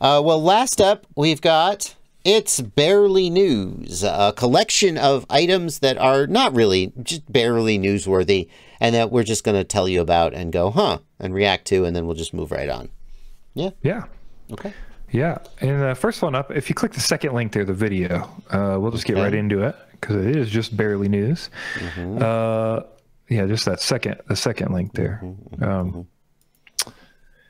Uh, well, last up, we've got It's Barely News, a collection of items that are not really, just barely newsworthy, and that we're just going to tell you about and go, huh, and react to, and then we'll just move right on. Yeah? Yeah. Okay. Yeah. And the first one up, if you click the second link there, the video, uh, we'll just get right into it because it is just barely news. Uh, yeah, just that second, the second link there. Um,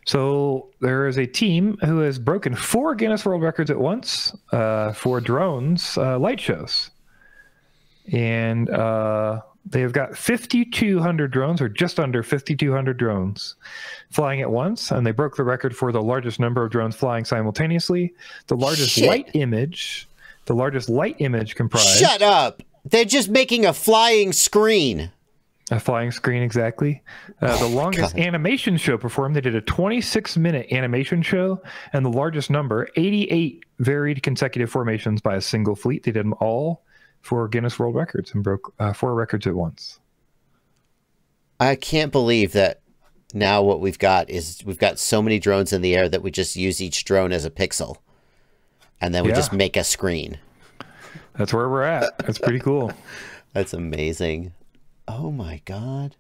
so there is a team who has broken four Guinness World Records at once uh, for drones uh, light shows, and uh, they have got 5,200 drones, or just under 5,200 drones, flying at once, and they broke the record for the largest number of drones flying simultaneously. The largest Shit. light image, the largest light image comprised Shut up! They're just making a flying screen. A flying screen, exactly. Uh, the longest Oh God. animation show performed, they did a 26 minute animation show, and the largest number, 88 varied consecutive formations by a single fleet. They did them all for Guinness World Records and broke uh, four records at once. I can't believe that now what we've got is we've got so many drones in the air that we just use each drone as a pixel. And then we Yeah. just make a screen. That's where we're at. That's pretty cool. That's amazing. Oh my god.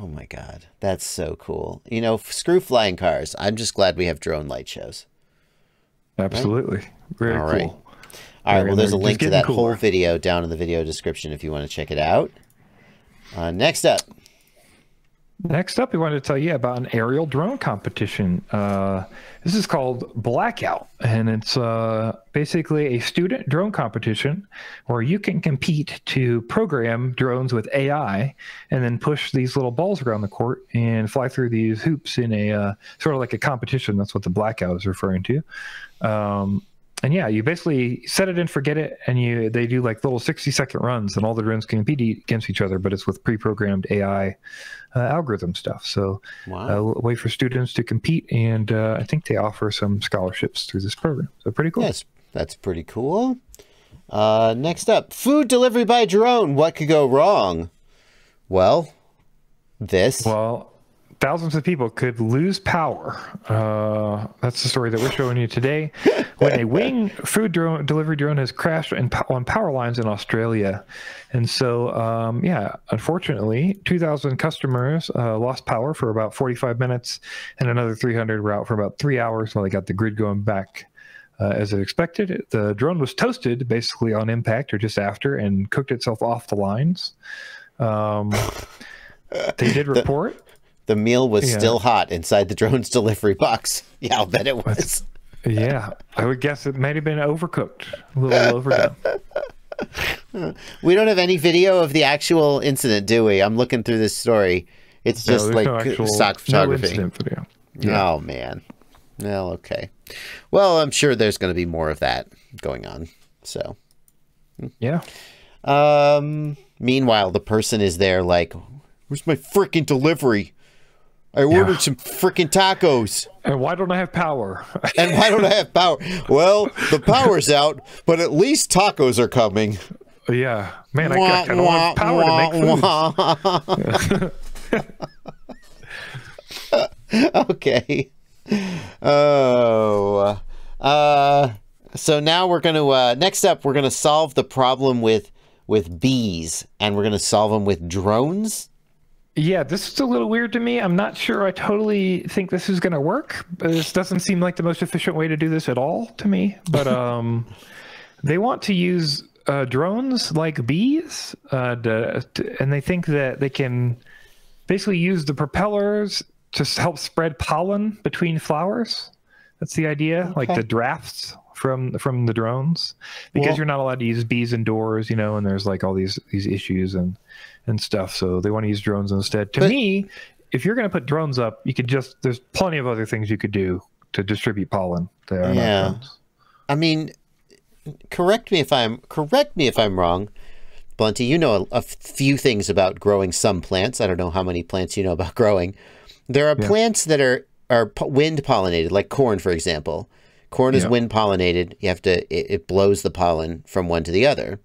Oh my god. That's so cool. You know, screw flying cars. I'm just glad we have drone light shows. Absolutely. Very All cool. right. All right, well, there's a link to that whole video down in the video description if you want to check it out. Uh, next up, Next up, we wanted to tell you about an aerial drone competition. Uh, this is called Blackout, and it's uh, basically a student drone competition where you can compete to program drones with AI and then push these little balls around the court and fly through these hoops in a uh, sort of like a competition. That's what the Blackout is referring to. Um, and yeah, you basically set it and forget it, and you they do like little sixty second runs, and all the drones can compete against each other, but it's with pre-programmed AI uh, algorithm stuff. So wow. a l- way for students to compete, and uh, I think they offer some scholarships through this program. So pretty cool. Yes, that's pretty cool. Uh, next up, food delivery by drone. What could go wrong? Well, this. Well, thousands of people could lose power. Uh, that's the story that we're showing you today. when a wing food drone delivery drone has crashed in, on power lines in Australia, and so um, yeah, unfortunately, 2,000 customers uh, lost power for about 45 minutes, and another 300 were out for about three hours while they got the grid going back. Uh, as expected, the drone was toasted basically on impact or just after and cooked itself off the lines. Um, they did report the meal was Yeah. still hot inside the drone's delivery box. Yeah, I'll bet it was. Yeah, I would guess it might have been overcooked, a little overdone. We don't have any video of the actual incident, do we? I'm looking through this story. It's just there's like no actual stock no photography. incident video. Oh man. Well, okay. Well, I'm sure there's going to be more of that going on. So, Yeah, um, meanwhile, the person is there like, "Where's my freaking delivery? I ordered some freaking tacos, and why don't I have power? and why don't I have power? Well, the power's out, but at least tacos are coming." yeah, man, I kind of want power to make food. okay. Oh. Uh so now we're going to uh next up we're going to solve the problem with with bees and we're going to solve them with drones. Yeah, this is a little weird to me. I'm not sure I totally think this is going to work. This doesn't seem like the most efficient way to do this at all to me. But um, they want to use uh, drones like bees, uh, to, to- and they think that they can basically use the propellers to help spread pollen between flowers. That's the idea, like the drafts from from the drones, because Well- you're not allowed to use bees indoors, you know, and there's like all these these issues and and stuff. So they want to use drones instead. To But- me, if you're going to put drones up, you could just there's plenty of other things you could do to distribute pollen. Yeah. I mean, correct me if I'm correct me if I'm wrong. Blunty, you know a, a few things about growing some plants. I don't know how many plants you know about growing. There are Yeah. plants that are are po- wind pollinated, like corn, for example. Corn is wind pollinated. You have to it, it blows the pollen from one to the other.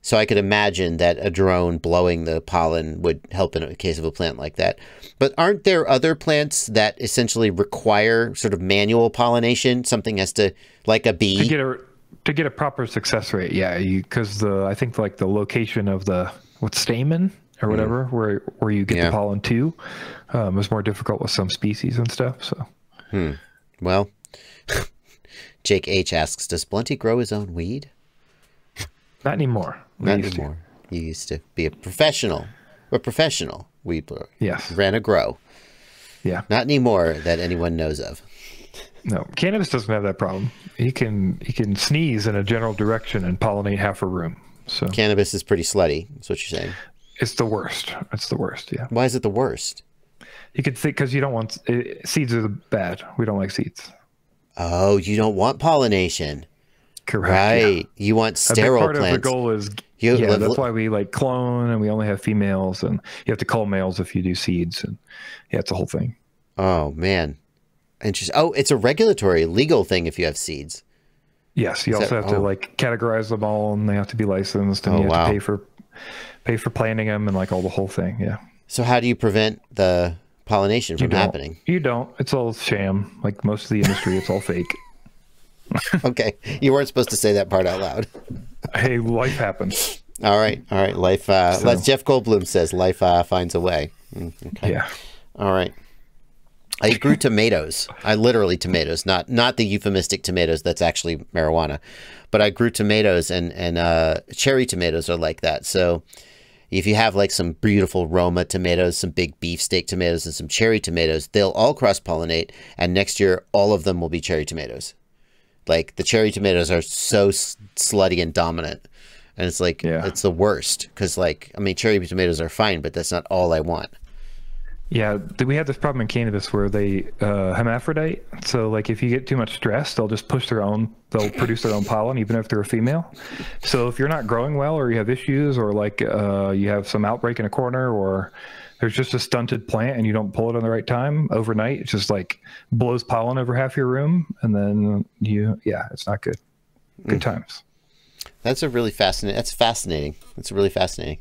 So I could imagine that a drone blowing the pollen would help in a case of a plant like that. But aren't there other plants that essentially require sort of manual pollination? Something has to, like a bee. To get a to get a proper success rate, yeah, because the I think like the location of the what stamen or whatever where where you get Yeah. the pollen to um, is more difficult with some species and stuff. So Well, Jake H asks, does Blunty grow his own weed? not anymore. We Not used to. anymore. You used to be a professional, a professional weed blower. Yes. Ran a grow. Yeah. Not anymore that anyone knows of. No, cannabis doesn't have that problem. He can he can sneeze in a general direction and pollinate half a room. So Cannabis is pretty slutty. That's what you're saying. It's the worst. It's the worst. Yeah. Why is it the worst? You could think because you don't want uh, seeds are the bad. We don't like seeds. Oh, you don't want pollination. Correct. yeah. Right. You want sterile part plants. of the goal is You yeah. live- That's why we like clone and we only have females and you have to cull males if you do seeds and yeah, it's a whole thing. Oh, man. Interesting. Oh, it's a regulatory, legal thing if you have seeds. Yes, you Is also that- have to oh. like categorize them all and they have to be licensed and Oh, you have wow. to pay for pay for planting them and like all the whole thing. Yeah. So how do you prevent the pollination from happening? You don't. It's all sham. Like most of the industry, it's all fake. Okay. You weren't supposed to say that part out loud. Hey, life happens. All right. All right. Life, uh, So- Jeff Goldblum says, life uh, finds a way. Mm, okay. Yeah. All right. I grew tomatoes. I literally tomatoes, not not the euphemistic tomatoes that's actually marijuana, but I grew tomatoes and and uh, cherry tomatoes are like that. So if you have like some beautiful Roma tomatoes, some big beefsteak tomatoes, and some cherry tomatoes, they'll all cross pollinate, and next year all of them will be cherry tomatoes. Like the cherry tomatoes are so slutty and dominant, and it's like Yeah. it's the worst because like I mean cherry tomatoes are fine, but that's not all I want. Yeah, we have this problem in cannabis where they uh, hermaphrodite. So, like, if you get too much stress, they'll just push their own. They'll produce their own pollen, even if they're a female. So, if you're not growing well, or you have issues, or like uh, you have some outbreak in a corner, or there's just a stunted plant and you don't pull it on the right time overnight, it just like blows pollen over half your room, and then you, yeah, it's not good. Good times. That's a really fascinating. That's fascinating. That's really fascinating.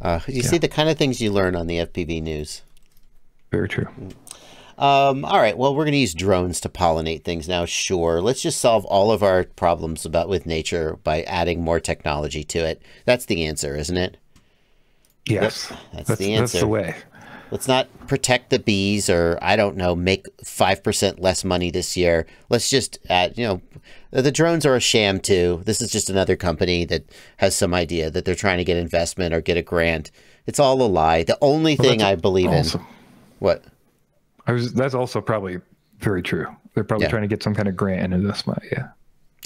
Uh, you see the kind of things you learn on the FPV news. Very true. Um, all right. Well, we're going to use drones to pollinate things now. Sure. Let's just solve all of our problems about with nature by adding more technology to it. That's the answer, isn't it? Yes, that's that's, the that's answer. the way. Let's not protect the bees or I don't know, make 5% less money this year. Let's just add, you know, the drones are a sham too. This is just another company that has some idea that they're trying to get investment or get a grant. It's all a lie. The only thing I believe in. What? I was. That's also probably very true. They're probably Yeah. trying to get some kind of grant into this. Yeah.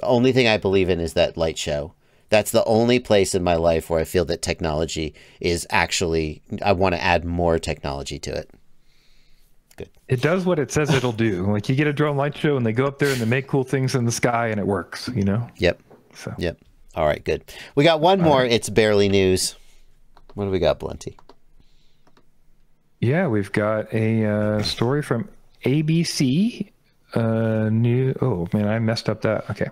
The only thing I believe in is that light show. That's the only place in my life where I feel that technology is actually, I want to add more technology to it. Good. It does what it says it'll do. Like you get a drone light show and they go up there and they make cool things in the sky and it works. You know. Yep. So Yep. All right, good. We got one more. It's barely news. What do we got, Blunty? Yeah, we've got a uh, story from ABC. Uh, new. Oh man, I messed up that. Okay.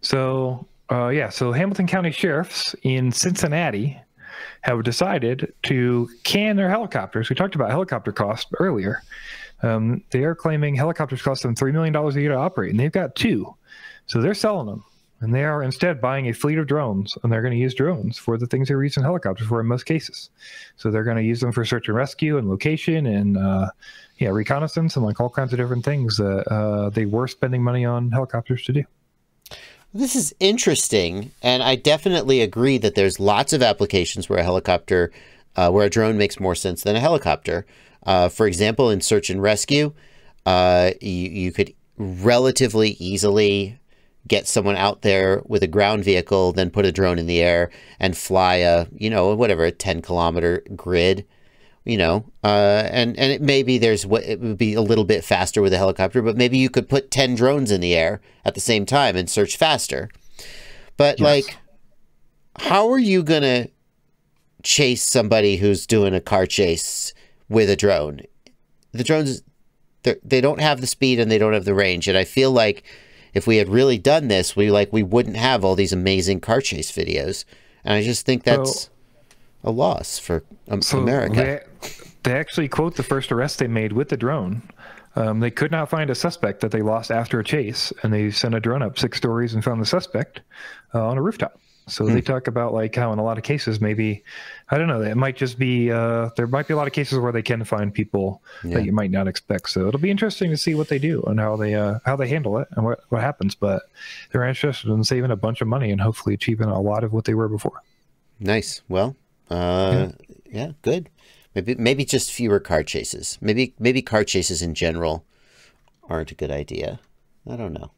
So uh, yeah, so Hamilton County sheriffs in Cincinnati have decided to can their helicopters. We talked about helicopter costs earlier. Um, they are claiming helicopters cost them $3 million a year to operate, and they've got two. So they're selling them. And they are instead buying a fleet of drones, and they're going to use drones for the things they're using helicopters for in most cases. So they're going to use them for search and rescue and location and uh, yeah, reconnaissance and like all kinds of different things that uh, they were spending money on helicopters to do. This is interesting, and I definitely agree that there's lots of applications where a helicopter, uh, where a drone makes more sense than a helicopter. Uh, for example, in search and rescue, uh, you, you could relatively easily get someone out there with a ground vehicle, then put a drone in the air and fly a, you know, whatever, a 10 kilometer grid you know, uh, and and it, maybe there's what it would be a little bit faster with a helicopter, but maybe you could put ten drones in the air at the same time and search faster. But like, how are you gonna chase somebody who's doing a car chase with a drone? The drones, they don't have the speed and they don't have the range, and I feel like if we had really done this, we like we wouldn't have all these amazing car chase videos. and I just think that's a loss for um, So America. They, they actually quote the first arrest they made with the drone. Um, they could not find a suspect that they lost after a chase, and they sent a drone up six stories and found the suspect uh, on a rooftop. So Hmm. they talk about like how in a lot of cases maybe I don't know it might just be uh, there might be a lot of cases where they can find people Yeah. that you might not expect. So it'll be interesting to see what they do and how they uh, how they handle it and what, what happens. But they're interested in saving a bunch of money and hopefully achieving a lot of what they were before. Nice. Well, uh, yeah. good. Maybe maybe just fewer car chases. Maybe maybe car chases in general aren't a good idea. I don't know.